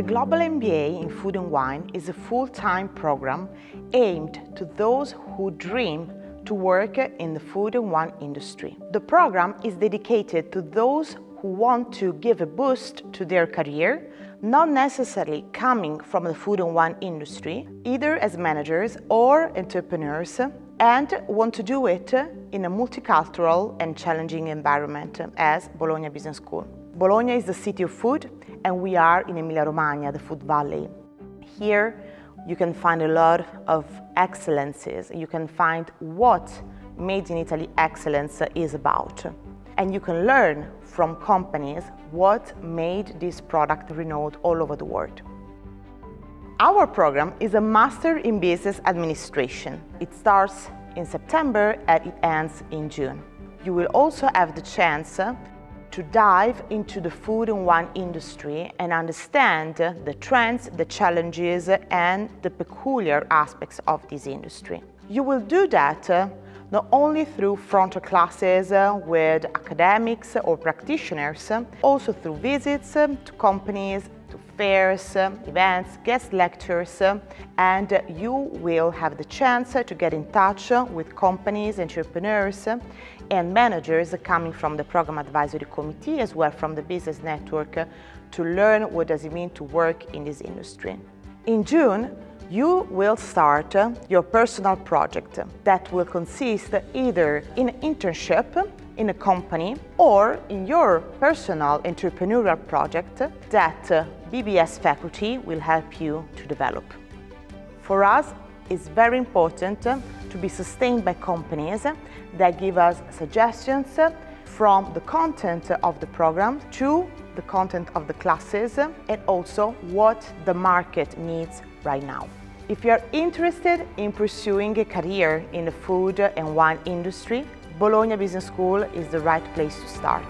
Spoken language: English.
The Global MBA in Food and Wine is a full-time program aimed to those who dream to work in the food and wine industry. The program is dedicated to those who want to give a boost to their career, not necessarily coming from the food and wine industry, either as managers or entrepreneurs, and want to do it in a multicultural and challenging environment as Bologna Business School. Bologna is the city of food and we are in Emilia-Romagna, the Food Valley. Here you can find a lot of excellences. You can find what Made in Italy excellence is about. And you can learn from companies what made this product renowned all over the world. Our program is a Master in Business Administration. It starts in September and it ends in June. You will also have the chance to dive into the food and wine industry and understand the trends, the challenges and the peculiar aspects of this industry. You will do that uh, not only through frontal classes uh, with academics or practitioners, also through visits to companies, fairs, um, events, guest lectures, um, and you will have the chance to get in touch uh, with companies, entrepreneurs, um, and managers coming from the Program Advisory Committee as well from the Business Network uh, to learn what does it mean to work in this industry. In June, you will start uh, your personal project that will consist either in an internship in a company or in your personal entrepreneurial project that BBS faculty will help you to develop. For us, it's very important uh, to be sustained by companies that give us suggestions uh, from the content of the program to the content of the classes uh, and also what the market needs right now. If you are interested in pursuing a career in the food and wine industry, Bologna Business School is the right place to start.